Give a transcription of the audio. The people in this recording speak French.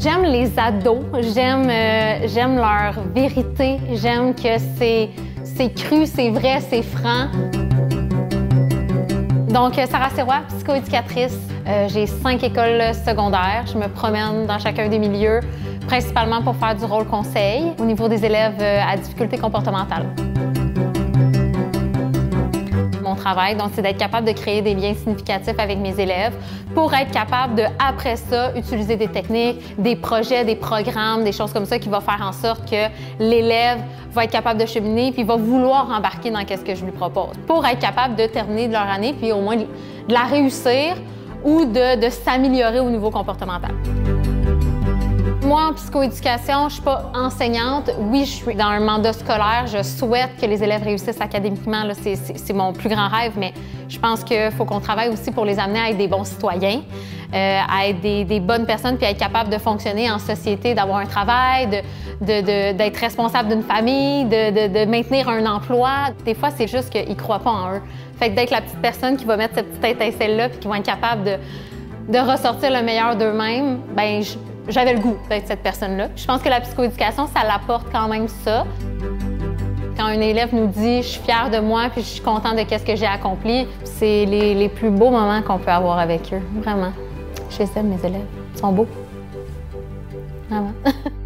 J'aime les ados, j'aime euh, j'aime leur vérité, j'aime que c'est cru, c'est vrai, c'est franc. Donc, euh, Sarah Serrois, psychoéducatrice. Euh, J'ai cinq écoles secondaires. Je me promène dans chacun des milieux, principalement pour faire du rôle conseil au niveau des élèves à difficulté comportementale Donc, c'est d'être capable de créer des liens significatifs avec mes élèves pour être capable de, après ça, utiliser des techniques, des projets, des programmes, des choses comme ça qui vont faire en sorte que l'élève va être capable de cheminer puis va vouloir embarquer dans ce que je lui propose pour être capable de terminer leur année puis au moins de la réussir ou de s'améliorer au niveau comportemental. En psychoéducation, je suis pas enseignante. Oui, je suis dans un mandat scolaire. Je souhaite que les élèves réussissent académiquement. C'est mon plus grand rêve, mais je pense qu'il faut qu'on travaille aussi pour les amener à être des bons citoyens, euh, à être des, bonnes personnes, puis à être capable de fonctionner en société, d'avoir un travail, d'être de, responsable d'une famille, de, maintenir un emploi. Des fois, c'est juste qu'ils croient pas en eux. Fait que d'être la petite personne qui va mettre cette petite étincelle-là, puis qui va être capable de, de ressortir le meilleur d'eux-mêmes, ben j'avais le goût d'être cette personne-là. Je pense que la psychoéducation, ça l'apporte quand même ça. Quand un élève nous dit « je suis fier de moi puis je suis content de ce que j'ai accompli », c'est les, les, plus beaux moments qu'on peut avoir avec eux, vraiment. Je les aime, mes élèves. Ils sont beaux. Vraiment.